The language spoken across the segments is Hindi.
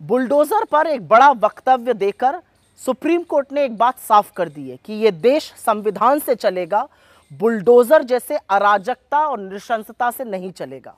बुलडोजर पर एक बड़ा वक्तव्य देकर सुप्रीम कोर्ट ने एक बात साफ़ कर दी है कि ये देश संविधान से चलेगा, बुलडोजर जैसे अराजकता और नृशंसता से नहीं चलेगा।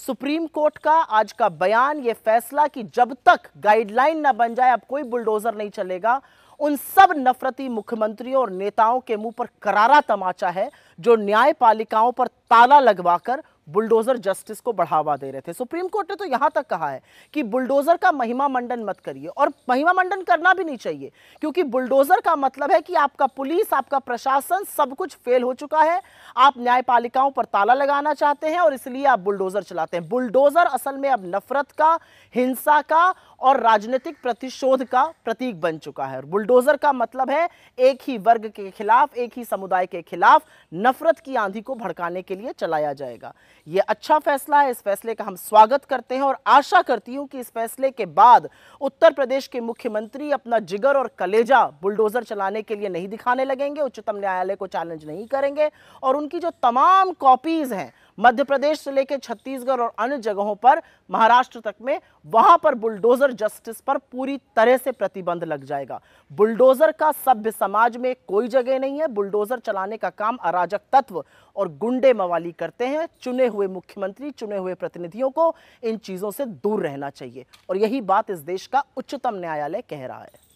सुप्रीम कोर्ट का आज का बयान, ये फैसला कि जब तक गाइडलाइन ना बन जाए, अब कोई बुलडोजर नहीं चलेगा, उन सब नफरती मुख्यमंत्रियों और नेताओं के मुँह पर करारा तमाचा है जो न्यायपालिकाओं पर ताला लगवाकर बुलडोजर जस्टिस को बढ़ावा दे रहे थे। सुप्रीम कोर्ट ने तो यहाँ तक कहा है कि बुलडोजर का महिमा मंडन मत करिए और महिमा मंडन करना भी नहीं चाहिए, क्योंकि बुलडोजर का मतलब है कि आपका पुलिस, आपका प्रशासन सब कुछ फेल हो चुका है। आप न्यायपालिकाओं पर ताला लगाना चाहते हैं और इसलिए आप बुलडोजर चलाते हैं। बुलडोजर असल में अब नफरत का, हिंसा का और राजनीतिक प्रतिशोध का प्रतीक बन चुका है। बुलडोजर का मतलब है एक ही वर्ग के खिलाफ, एक ही समुदाय के खिलाफ नफरत की आंधी को भड़काने के लिए चलाया जाएगा। यह अच्छा फैसला है। इस फैसले का हम स्वागत करते हैं और आशा करती हूँ कि इस फैसले के बाद उत्तर प्रदेश के मुख्यमंत्री अपना जिगर और कलेजा बुलडोजर चलाने के लिए नहीं दिखाने लगेंगे। उच्चतम न्यायालय को चैलेंज नहीं करेंगे और उनकी जो तमाम कॉपीज हैं मध्य प्रदेश से लेकर छत्तीसगढ़ और अन्य जगहों पर महाराष्ट्र तक में वहाँ पर बुलडोजर जस्टिस पर पूरी तरह से प्रतिबंध लग जाएगा। बुलडोजर का सभ्य समाज में कोई जगह नहीं है। बुलडोजर चलाने का काम अराजक तत्व और गुंडे मवाली करते हैं। चुने हुए मुख्यमंत्री, चुने हुए प्रतिनिधियों को इन चीज़ों से दूर रहना चाहिए। और यही बात इस देश का उच्चतम न्यायालय कह रहा है।